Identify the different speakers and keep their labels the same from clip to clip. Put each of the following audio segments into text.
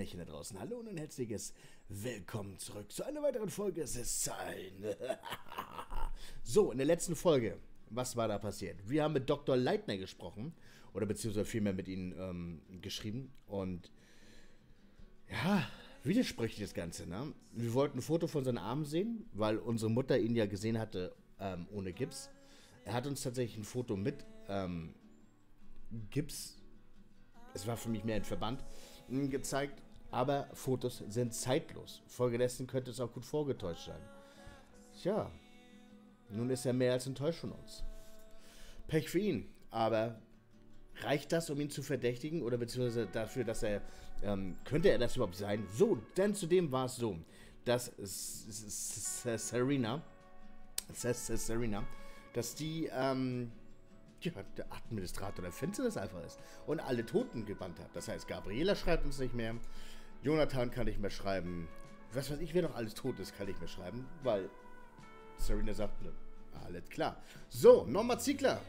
Speaker 1: Kinderchen da draußen. Hallo und ein herzliches Willkommen zurück zu einer weiteren Folge Sein. so, in der letzten Folge, was war da passiert? Wir haben mit Dr. Leitner gesprochen, oder beziehungsweise vielmehr mit ihm ähm, geschrieben. Und ja, widerspricht das Ganze, ne? Wir wollten ein Foto von seinen Armen sehen, weil unsere Mutter ihn ja gesehen hatte ähm, ohne Gips. Er hat uns tatsächlich ein Foto mit ähm, Gips es war für mich mehr ein Verband, gezeigt. Aber Fotos sind zeitlos. Folgedessen könnte es auch gut vorgetäuscht sein. Tja, nun ist er mehr als enttäuscht von uns. Pech für ihn. Aber reicht das, um ihn zu verdächtigen? Oder beziehungsweise dafür, dass er. Ähm, könnte er das überhaupt sein? So, denn zudem war es so, dass Serena. Serena. Dass die. Ähm, ja, der Administrator der Finsternis einfach ist und alle Toten gebannt hat. Das heißt, Gabriela schreibt uns nicht mehr, Jonathan kann nicht mehr schreiben, was weiß ich, wer noch alles tot ist, kann nicht mehr schreiben, weil Serena sagt, ne, alles klar. So, Norma Ziegler,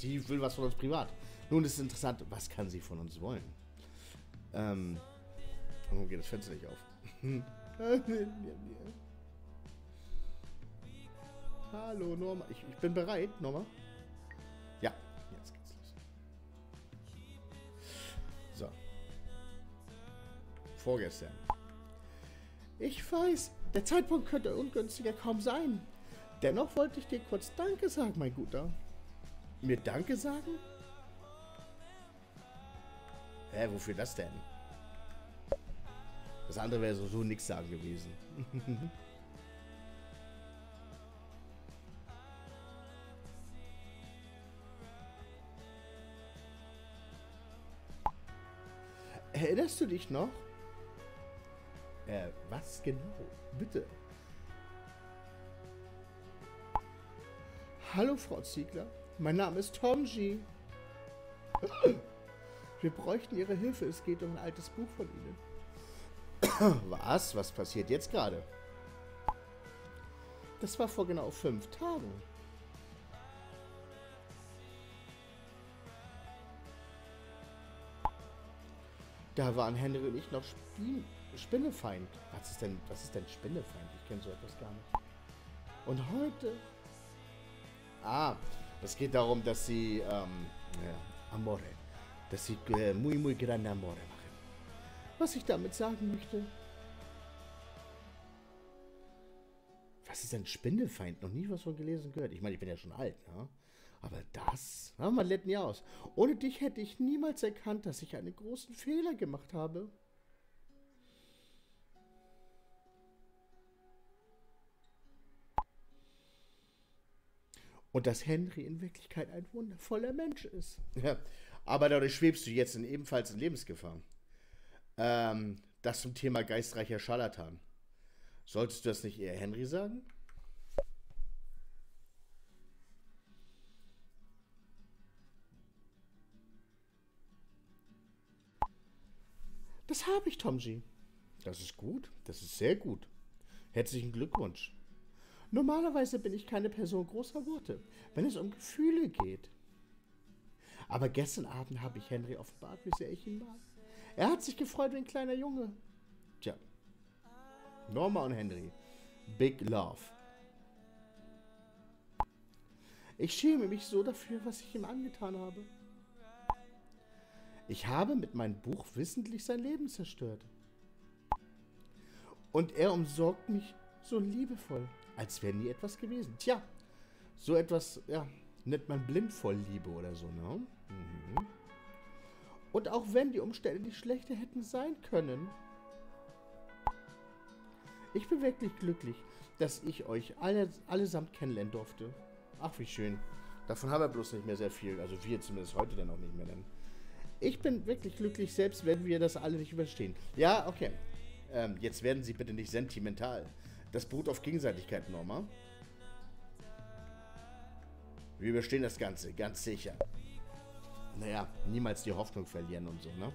Speaker 1: die will was von uns privat. Nun ist es interessant, was kann sie von uns wollen? Ähm, warum geht das Fenster nicht auf? Hallo Norma, ich, ich bin bereit, Norma. Vorgestern. Ich weiß, der Zeitpunkt könnte ungünstiger kaum sein. Dennoch wollte ich dir kurz Danke sagen, mein Guter. Mir Danke sagen? Hä, wofür das denn? Das andere wäre so, nix sagen gewesen. Erinnerst du dich noch? Äh, was genau? Bitte. Hallo, Frau Ziegler. Mein Name ist Tom G. Wir bräuchten Ihre Hilfe. Es geht um ein altes Buch von Ihnen. Was? Was passiert jetzt gerade? Das war vor genau fünf Tagen. Da waren Henry und ich noch Spien Spinnefeind. Was ist denn, was ist denn Spinnefeind? Ich kenne so etwas gar nicht. Und heute. Ah, es geht darum, dass sie ähm, ja, Amore. Dass sie äh, muy muy grande Amore machen. Was ich damit sagen möchte. Was ist denn Spinnefeind? Noch nie was von gelesen gehört. Ich meine, ich bin ja schon alt, ne? Aber das, man lädt nie aus. Ohne dich hätte ich niemals erkannt, dass ich einen großen Fehler gemacht habe. Und dass Henry in Wirklichkeit ein wundervoller Mensch ist. Ja, aber dadurch schwebst du jetzt in ebenfalls in Lebensgefahr. Ähm, das zum Thema geistreicher Scharlatan. Solltest du das nicht eher Henry sagen? Das habe ich, Tomji. Das ist gut. Das ist sehr gut. Herzlichen Glückwunsch. Normalerweise bin ich keine Person großer Worte, wenn es um Gefühle geht. Aber gestern Abend habe ich Henry offenbart, wie sehr ich ihn mag. Er hat sich gefreut wie ein kleiner Junge. Tja. Norma und Henry. Big Love. Ich schäme mich so dafür, was ich ihm angetan habe. Ich habe mit meinem Buch wissentlich sein Leben zerstört. Und er umsorgt mich so liebevoll, als wäre nie etwas gewesen. Tja, so etwas, ja, nennt man blindvoll Liebe oder so, ne? Mhm. Und auch wenn die Umstände nicht schlechter hätten sein können. Ich bin wirklich glücklich, dass ich euch alle, allesamt kennenlernen durfte. Ach, wie schön. Davon haben wir bloß nicht mehr sehr viel. Also wir zumindest heute dann auch nicht mehr. Denn ich bin wirklich glücklich, selbst wenn wir das alle nicht überstehen. Ja, okay. Ähm, jetzt werden Sie bitte nicht sentimental. Das beruht auf Gegenseitigkeit, Norma. Wir überstehen das Ganze, ganz sicher. Naja, niemals die Hoffnung verlieren und so, ne?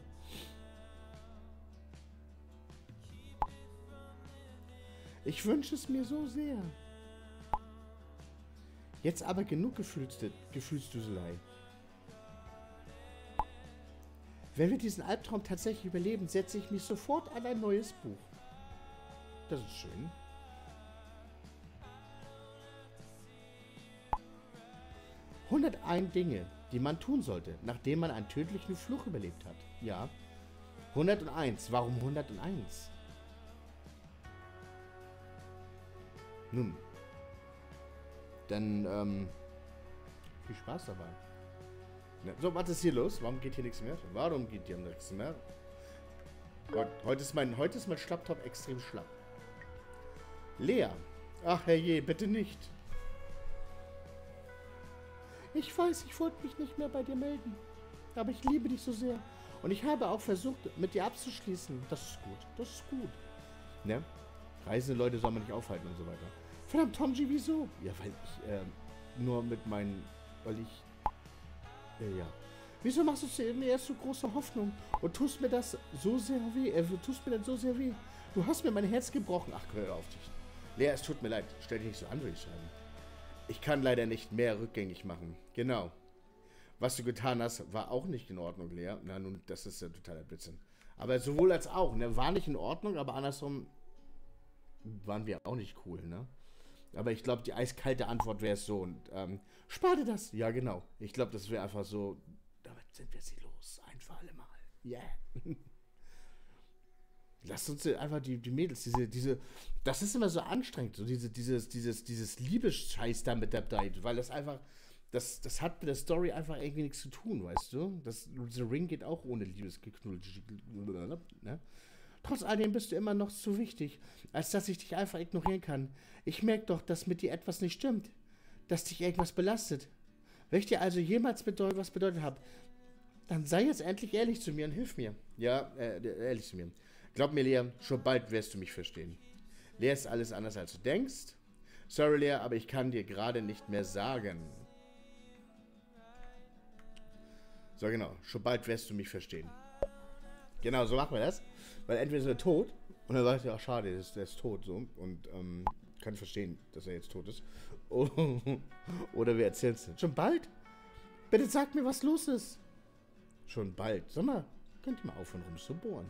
Speaker 1: Ich wünsche es mir so sehr. Jetzt aber genug Gefühlsduselei. Wenn wir diesen Albtraum tatsächlich überleben, setze ich mich sofort an ein neues Buch. Das ist schön. »101 Dinge, die man tun sollte, nachdem man einen tödlichen Fluch überlebt hat.« Ja. 101. Warum 101? Nun. Dann, ähm, viel Spaß dabei. Ja, so, was ist hier los? Warum geht hier nichts mehr? Warum geht hier nichts mehr? Heute ist mein, heute ist mein Schlapptop extrem schlapp. Lea. Ach, herrje, bitte nicht. Ich weiß, ich wollte mich nicht mehr bei dir melden. Aber ich liebe dich so sehr. Und ich habe auch versucht, mit dir abzuschließen. Das ist gut. Das ist gut. Ne? Reisende Leute soll man nicht aufhalten und so weiter. Verdammt, Tomji, wieso? Ja, weil ich, äh, nur mit meinen, weil ich, äh, ja. Wieso machst du mir erst so große Hoffnung und tust mir das so sehr weh? Äh, tust mir das so sehr weh? Du hast mir mein Herz gebrochen. Ach, hör auf dich. Lea, es tut mir leid. Stell dich nicht so an, würde ich sagen. Ich kann leider nicht mehr rückgängig machen. Genau. Was du getan hast, war auch nicht in Ordnung, Lea. Na nun, das ist ja totaler Blödsinn. Aber sowohl als auch, ne? War nicht in Ordnung, aber andersrum waren wir auch nicht cool, ne? Aber ich glaube, die eiskalte Antwort wäre es so. Und, ähm, spar das. Ja, genau. Ich glaube, das wäre einfach so, damit sind wir sie los. Ein für alle Mal. Yeah. Lasst uns einfach die, die Mädels, diese, diese, das ist immer so anstrengend, so diese, dieses, dieses, dieses Liebesscheiß da mit dabei, weil das einfach, das, das hat mit der Story einfach irgendwie nichts zu tun, weißt du? Das, The Ring geht auch ohne Liebesgeknull. Ne? Trotz alledem bist du immer noch zu wichtig, als dass ich dich einfach ignorieren kann. Ich merke doch, dass mit dir etwas nicht stimmt, dass dich irgendwas belastet. Wenn ich dir also jemals bedeut was bedeutet habe, dann sei jetzt endlich ehrlich zu mir und hilf mir. Ja, äh, ehrlich zu mir. Glaub mir, Lea, schon bald wirst du mich verstehen. Lea ist alles anders, als du denkst. Sorry, Lea, aber ich kann dir gerade nicht mehr sagen. So, genau. Schon bald wirst du mich verstehen. Genau, so machen wir das. Weil entweder ist er tot und dann sagt er, ach schade, der ist, der ist tot so. Und ähm, kann verstehen, dass er jetzt tot ist. Oder wir erzählen es Schon bald? Bitte sag mir, was los ist. Schon bald. Sag mal, könnt ihr mal aufhören rumzubohren?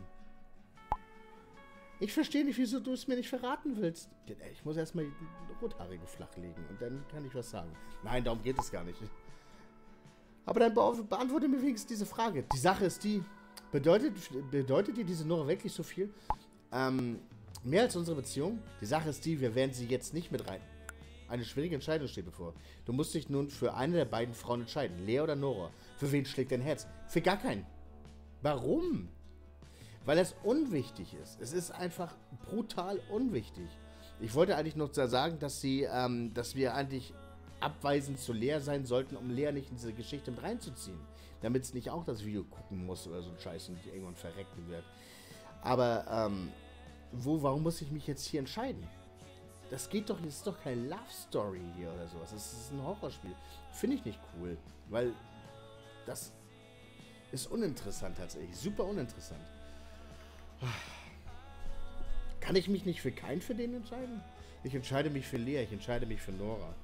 Speaker 1: Ich verstehe nicht, wieso du es mir nicht verraten willst. Ich muss erstmal die Rothaarige flachlegen und dann kann ich was sagen. Nein, darum geht es gar nicht. Aber dann beantworte mir wenigstens diese Frage. Die Sache ist die, bedeutet, bedeutet dir diese Nora wirklich so viel? Ähm, mehr als unsere Beziehung? Die Sache ist die, wir werden sie jetzt nicht mit rein. Eine schwierige Entscheidung steht bevor. Du musst dich nun für eine der beiden Frauen entscheiden. Lea oder Nora. Für wen schlägt dein Herz? Für gar keinen. Warum? Weil es unwichtig ist. Es ist einfach brutal unwichtig. Ich wollte eigentlich noch sagen, dass sie, ähm, dass wir eigentlich abweisend zu Lea sein sollten, um Lea nicht in diese Geschichte mit reinzuziehen. Damit es nicht auch das Video gucken muss oder so ein Scheiß und irgendwann verrecken wird. Aber, ähm, wo, warum muss ich mich jetzt hier entscheiden? Das geht doch, das ist doch keine Love Story hier oder sowas. Das ist ein Horrorspiel. Finde ich nicht cool, weil das ist uninteressant tatsächlich. Super uninteressant. Kann ich mich nicht für keinen für den entscheiden? Ich entscheide mich für Lea, ich entscheide mich für Nora.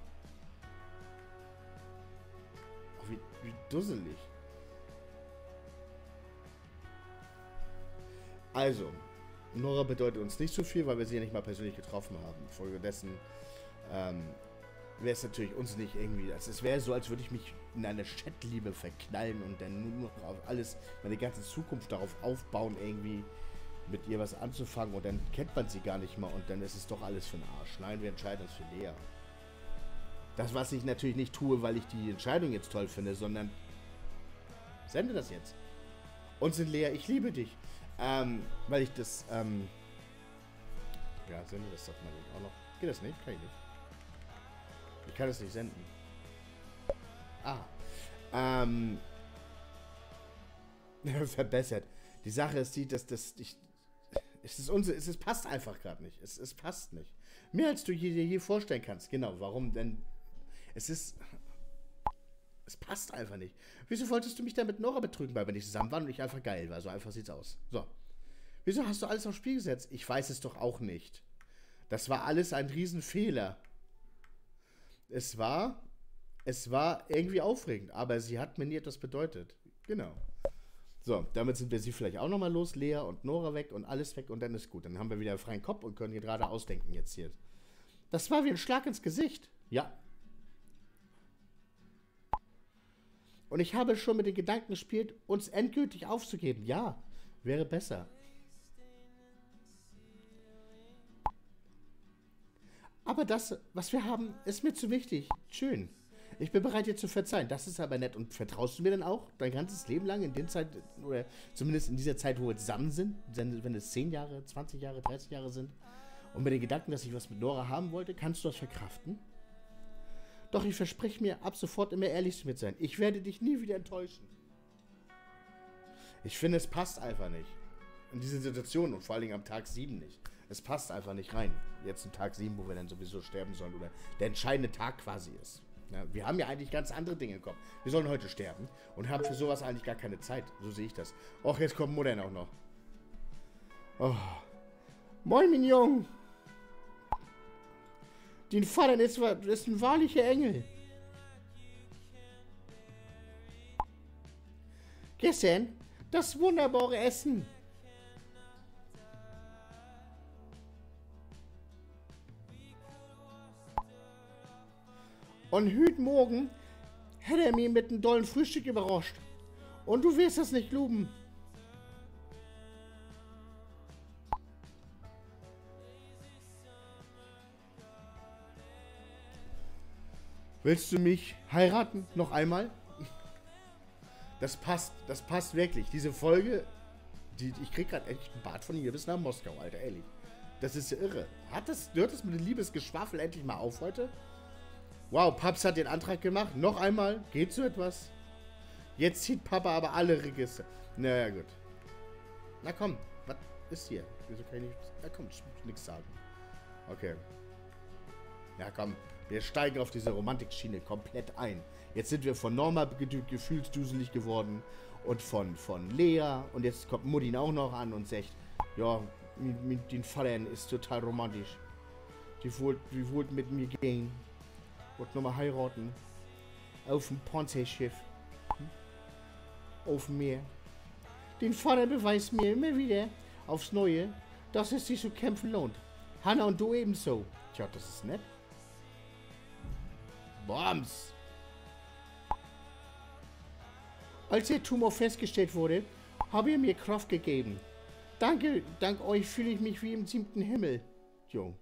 Speaker 1: Oh, wie, wie dusselig. Also, Nora bedeutet uns nicht so viel, weil wir sie ja nicht mal persönlich getroffen haben. Folgedessen ähm, wäre es natürlich uns nicht irgendwie. Also es wäre so, als würde ich mich in eine Chatliebe verknallen und dann nur noch auf alles, meine ganze Zukunft darauf aufbauen, irgendwie mit ihr was anzufangen und dann kennt man sie gar nicht mal und dann ist es doch alles für den Arsch. Nein, wir entscheiden uns für Lea. Das, was ich natürlich nicht tue, weil ich die Entscheidung jetzt toll finde, sondern sende das jetzt. Und sind Lea, ich liebe dich. Ähm, weil ich das, ähm, ja, sende das doch mal auch noch. Geht das nicht? Kann ich nicht. Ich kann das nicht senden. Ah. Ähm. verbessert. Die Sache ist die, dass das. Ich, es, ist unser, es, es passt einfach gerade nicht. Es, es passt nicht. Mehr als du dir je vorstellen kannst. Genau, warum denn? Es ist. Es passt einfach nicht. Wieso wolltest du mich dann mit Nora betrügen, weil wir nicht zusammen waren und ich einfach geil war? So einfach sieht's aus. So. Wieso hast du alles aufs Spiel gesetzt? Ich weiß es doch auch nicht. Das war alles ein Riesenfehler. Es war. Es war irgendwie aufregend, aber sie hat mir nie etwas bedeutet. Genau. So, damit sind wir sie vielleicht auch nochmal los, Lea und Nora weg und alles weg und dann ist gut. Dann haben wir wieder einen freien Kopf und können hier gerade ausdenken jetzt hier. Das war wie ein Schlag ins Gesicht. Ja. Und ich habe schon mit den Gedanken gespielt, uns endgültig aufzugeben. Ja, wäre besser. Aber das, was wir haben, ist mir zu wichtig. Schön. Ich bin bereit, dir zu verzeihen. Das ist aber nett. Und vertraust du mir dann auch dein ganzes Leben lang in der Zeit, oder zumindest in dieser Zeit, wo wir zusammen sind, wenn es 10 Jahre, 20 Jahre, 30 Jahre sind, und mit den Gedanken, dass ich was mit Nora haben wollte, kannst du das verkraften? Doch ich verspreche mir, ab sofort immer ehrlich zu mir sein. Ich werde dich nie wieder enttäuschen. Ich finde, es passt einfach nicht. In diese Situation und vor allen Dingen am Tag 7 nicht. Es passt einfach nicht rein. Jetzt ein Tag 7, wo wir dann sowieso sterben sollen oder der entscheidende Tag quasi ist. Wir haben ja eigentlich ganz andere Dinge im Kopf. Wir sollen heute sterben und haben für sowas eigentlich gar keine Zeit. So sehe ich das. Och, jetzt kommt Mutter auch noch. Oh. Moin, mein Jung. Dein Vater ist, ist ein wahrlicher Engel. Gestern das wunderbare Essen. Und heute Morgen hätte er mich mit einem dollen Frühstück überrascht. Und du wirst das nicht glauben. Willst du mich heiraten? Noch einmal? Das passt, das passt wirklich. Diese Folge, die, ich krieg gerade echt einen Bart von hier bis nach Moskau, Alter, ehrlich. Das ist ja irre. Hat das, hört das mit dem Liebesgeschwafel endlich mal auf heute? Wow, Paps hat den Antrag gemacht. Noch einmal. Geht so etwas? Jetzt zieht Papa aber alle Register. Naja, gut. Na komm, was ist hier? Wieso kann ich nicht. Na komm, ich muss nichts sagen. Okay. Ja, komm. Wir steigen auf diese Romantikschiene komplett ein. Jetzt sind wir von Norma gefühlsduselig geworden und von, von Lea. Und jetzt kommt Muddin auch noch an und sagt, ja, mit, den Vater ist total romantisch. Die wollte die wollt mit mir gehen. Wollte nochmal heiraten. Auf dem Ponzeschiff. Hm? Auf dem Meer. Den Vater beweist mir immer wieder aufs Neue, dass es sich zu kämpfen lohnt. Hanna und du ebenso. Tja, das ist nett. Bombs! Als der Tumor festgestellt wurde, habe er mir Kraft gegeben. Danke, dank euch fühle ich mich wie im siebten Himmel, Jung.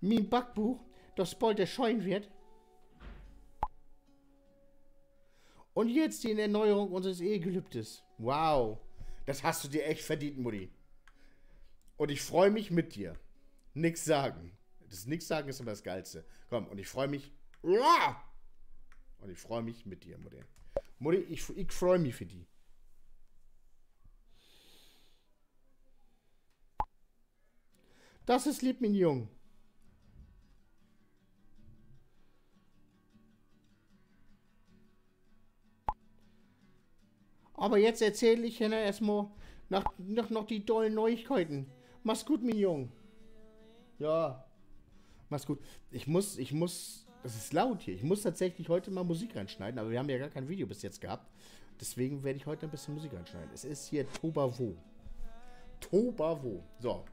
Speaker 1: Mein Backbuch, das bald erscheinen wird. Und jetzt die Erneuerung unseres Ehegelübdes. Wow, das hast du dir echt verdient, Mutti. Und ich freue mich mit dir. Nix sagen. Das Nix sagen ist immer das Geilste. Komm, und ich freue mich. Und ich freue mich mit dir, Mutti. Mutti, ich, ich freue mich für die. Das ist lieb, mein Jung. Aber jetzt erzähle ich Ihnen erstmal nach, nach, noch die tollen Neuigkeiten. Mach's gut, mein Jung. Ja. Mach's gut. Ich muss, ich muss, das ist laut hier. Ich muss tatsächlich heute mal Musik reinschneiden, aber wir haben ja gar kein Video bis jetzt gehabt. Deswegen werde ich heute ein bisschen Musik reinschneiden. Es ist hier Tobavo. Tobavo. So.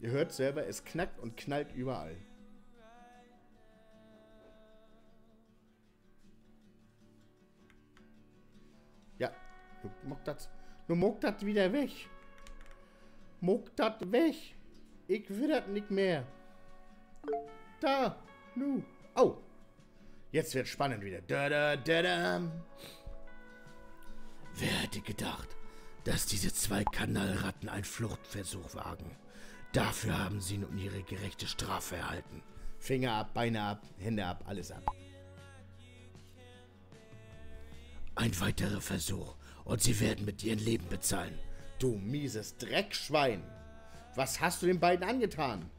Speaker 1: Ihr hört selber, es knackt und knallt überall. Muck das, du muck das wieder weg. Muck das weg. Ich will das nicht mehr. Da, nu. Oh. Jetzt wird spannend wieder. Da, da, da, da. Wer hätte gedacht, dass diese zwei Kanalratten einen Fluchtversuch wagen? Dafür haben sie nun ihre gerechte Strafe erhalten. Finger ab, Beine ab, Hände ab, alles ab. Ein weiterer Versuch und sie werden mit ihrem Leben bezahlen. Du mieses Dreckschwein. Was hast du den beiden angetan?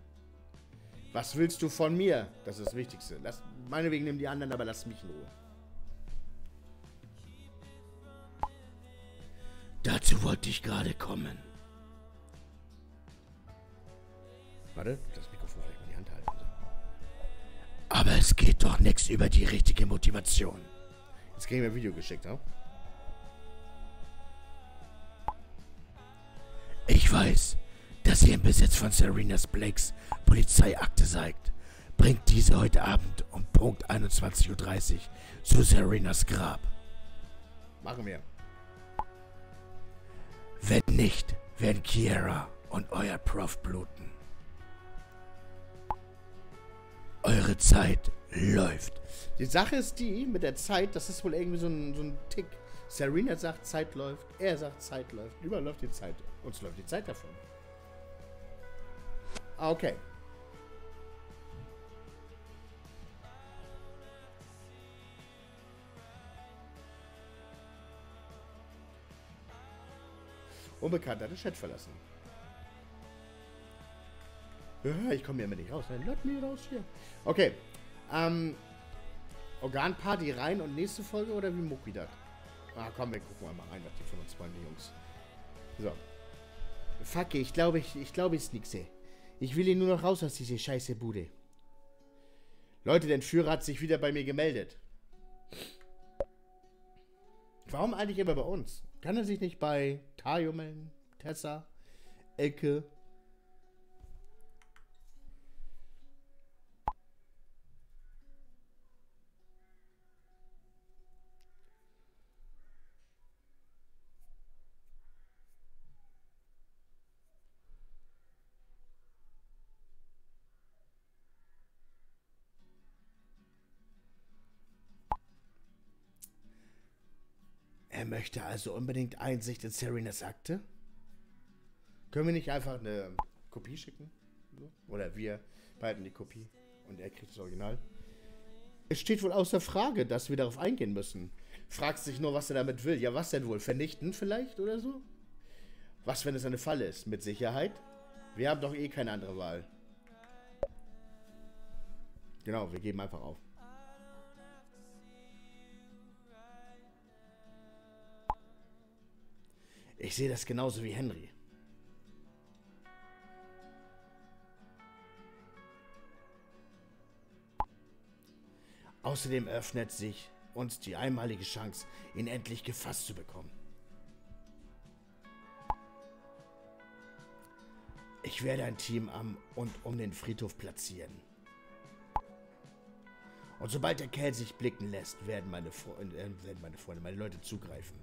Speaker 1: Was willst du von mir? Das ist das Wichtigste. Lass, meinetwegen nimm die anderen, aber lass mich in Ruhe. Dazu wollte ich gerade kommen. Warte, das Mikrofon soll ich mal die Hand halten. Aber es geht doch nichts über die richtige Motivation. Jetzt kriegen wir ein Video geschickt, ja? Weiß, dass ihr im Besitz von Serenas Blakes Polizeiakte seid. Bringt diese heute Abend um Punkt 21.30 Uhr zu Serenas Grab. Machen wir. Wenn nicht, werden Kiera und euer Prof bluten. Eure Zeit läuft. Die Sache ist die, mit der Zeit, das ist wohl irgendwie so ein, so ein Tick. Serena sagt, Zeit läuft. Er sagt, Zeit läuft. Überall läuft die Zeit. Uns läuft die Zeit davon. Ah, okay. Unbekannter hat den Chat verlassen. Ich komme hier immer nicht raus. Lass mich raus hier. Okay. Ähm, Organparty rein und nächste Folge oder wie Mucki das? Ah, komm, wir gucken mal rein, was die von uns wollen, die Jungs. So. Fuck, ich glaube, ich, ich glaube, es ist nix, ey. Ich will hier nur noch raus aus dieser scheiße Bude. Leute, der Entführer hat sich wieder bei mir gemeldet. Warum eigentlich immer bei uns? Kann er sich nicht bei Tayo? Tessa? Elke? Er möchte also unbedingt Einsicht in Serenas Akte? Können wir nicht einfach eine Kopie schicken? Oder wir behalten die Kopie und er kriegt das Original? Es steht wohl außer Frage, dass wir darauf eingehen müssen. Fragst sich nur, was er damit will. Ja, was denn wohl? Vernichten vielleicht oder so? Was, wenn es eine Falle ist? Mit Sicherheit? Wir haben doch eh keine andere Wahl. Genau, wir geben einfach auf. Ich sehe das genauso wie Henry. Außerdem öffnet sich uns die einmalige Chance, ihn endlich gefasst zu bekommen. Ich werde ein Team am und um den Friedhof platzieren. Und sobald der Kerl sich blicken lässt, werden meine, Freunde, äh, werden meine Freunde, meine Leute zugreifen.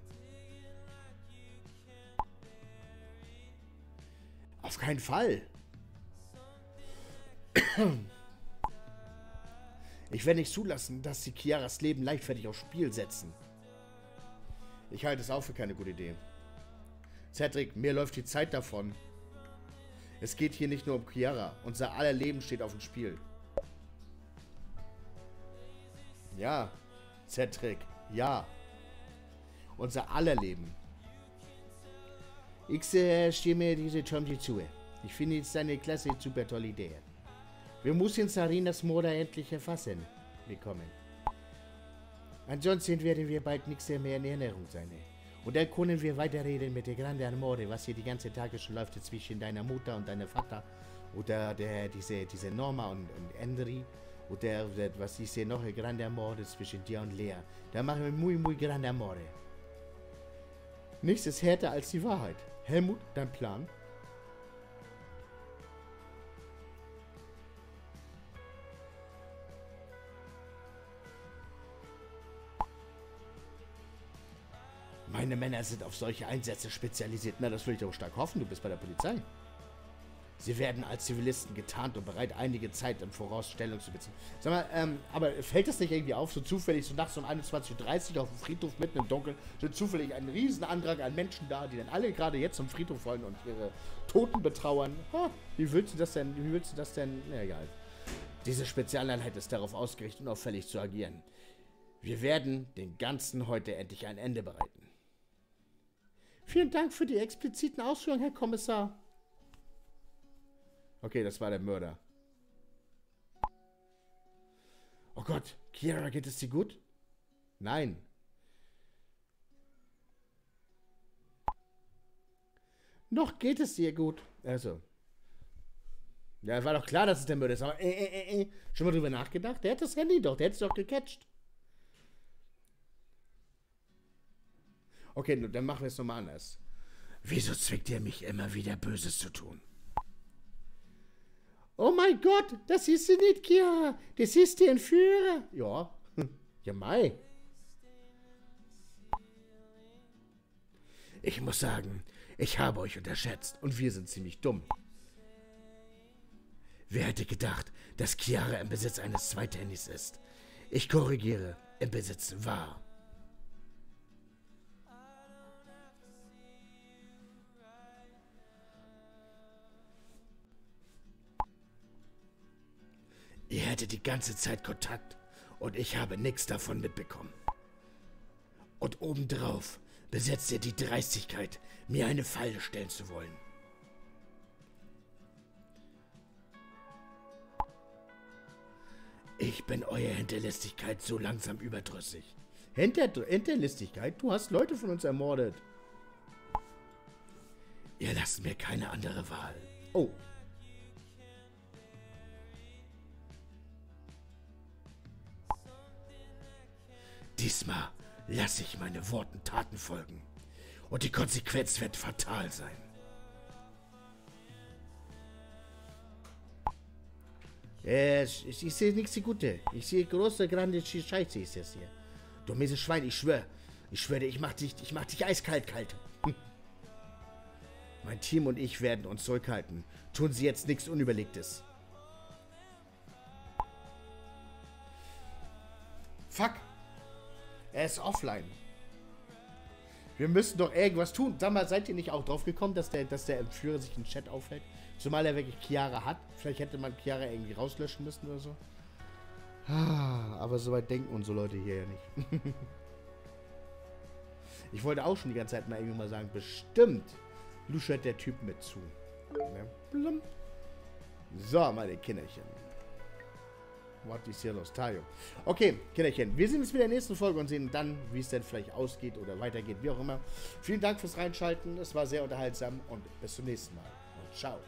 Speaker 1: Keinen Fall. Ich werde nicht zulassen, dass sie Chiaras Leben leichtfertig aufs Spiel setzen. Ich halte es auch für keine gute Idee. Cedric, mir läuft die Zeit davon. Es geht hier nicht nur um Chiara. Unser aller Leben steht auf dem Spiel. Ja, Cedric, ja. Unser aller Leben. Ich äh, stimme diese Tomji zu. Ich finde es eine klasse, super tolle Idee. Wir müssen Sarinas Morde endlich erfassen bekommen. Ansonsten werden wir bald nichts mehr in Erinnerung sein. Und dann können wir weiterreden mit der Grande Amore, was hier die ganze Tage schon läuft zwischen deiner Mutter und deinem Vater. Oder der, diese, diese Norma und, und Henry. Oder, was ist hier noch, Grande Amore zwischen dir und Lea. Da machen wir muy, muy Grande Amore. Nichts ist härter als die Wahrheit. Helmut, dein Plan? Meine Männer sind auf solche Einsätze spezialisiert. Na, das will ich doch stark hoffen. Du bist bei der Polizei. Sie werden als Zivilisten getarnt und bereit, einige Zeit im Voraus Stellung zu beziehen. Sag mal, ähm, aber fällt das nicht irgendwie auf, so zufällig, so nachts um 21.30 Uhr auf dem Friedhof mitten im Dunkeln, sind zufällig ein Riesenandrang an Menschen da, die dann alle gerade jetzt zum Friedhof wollen und ihre Toten betrauern. Ha, wie willst du das denn, wie willst du das denn, na egal. Diese Spezialeinheit ist darauf ausgerichtet, unauffällig zu agieren. Wir werden den Ganzen heute endlich ein Ende bereiten. Vielen Dank für die expliziten Ausführungen, Herr Kommissar. Okay, das war der Mörder. Oh Gott, Kiara, geht es dir gut? Nein. Noch geht es dir gut. Also. Ja, war doch klar, dass es der Mörder ist. Aber, äh, äh, äh, schon mal drüber nachgedacht? Der hat das Handy doch, der hat es doch gecatcht. Okay, dann machen wir es nochmal anders. Wieso zwickt ihr mich immer wieder Böses zu tun? Oh mein Gott, das ist sie nicht, Chiara. Das ist der Entführer. Ja, ja, Mai. Ich muss sagen, ich habe euch unterschätzt und wir sind ziemlich dumm. Wer hätte gedacht, dass Chiara im Besitz eines Zweithandys ist? Ich korrigiere, im Besitz war. Hättet die ganze Zeit Kontakt und ich habe nichts davon mitbekommen. Und obendrauf besetzt ihr die Dreistigkeit, mir eine Falle stellen zu wollen. Ich bin euer Hinterlistigkeit so langsam überdrüssig. Hinter Hinterlistigkeit? Du hast Leute von uns ermordet. Ihr lasst mir keine andere Wahl. Oh, Diesmal lasse ich meine Worten Taten folgen. Und die Konsequenz wird fatal sein. Äh, ich, ich sehe nichts Gute. Ich sehe große, grande Scheiße ist das hier. Du mieses Schwein, ich schwöre. Ich schwöre, ich mach dich, ich mach dich eiskalt kalt. Hm. Mein Team und ich werden uns zurückhalten. Tun Sie jetzt nichts Unüberlegtes. Fuck. Er ist offline. Wir müssen doch irgendwas tun. Sag mal, seid ihr nicht auch drauf gekommen, dass der, dass der Entführer sich im Chat aufhält? Zumal er wirklich Chiara hat. Vielleicht hätte man Chiara irgendwie rauslöschen müssen oder so. Ah, aber so weit denken unsere Leute hier ja nicht. ich wollte auch schon die ganze Zeit mal irgendwie mal sagen, bestimmt luschert der Typ mit zu. Ne? So, meine Kinderchen. What is here los? Tayo. Okay, Kinderchen, wir sehen uns wieder in der nächsten Folge und sehen dann, wie es denn vielleicht ausgeht oder weitergeht, wie auch immer. Vielen Dank fürs Reinschalten, es war sehr unterhaltsam und bis zum nächsten Mal. Und ciao.